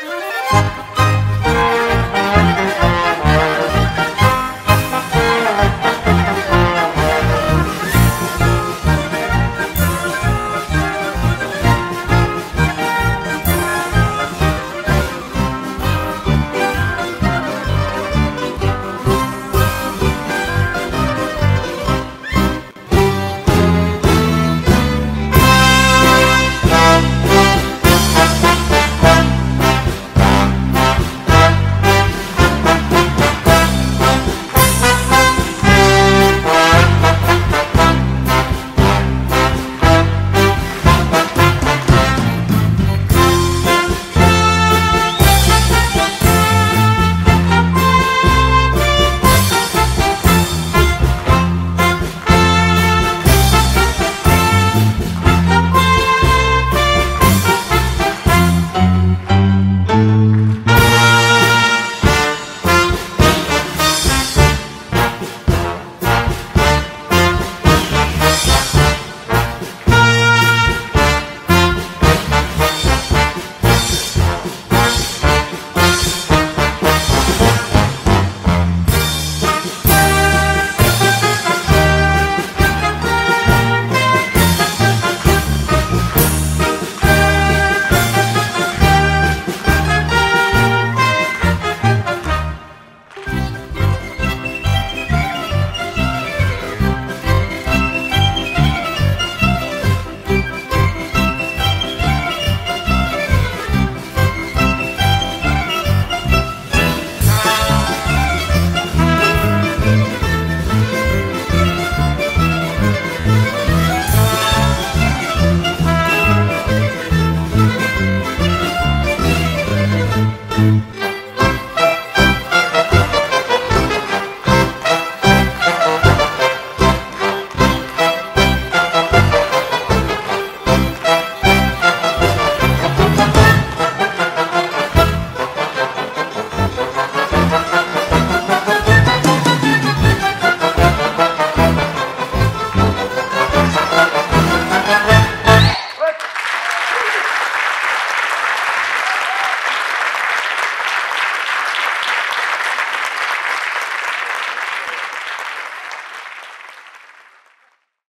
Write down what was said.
Bye.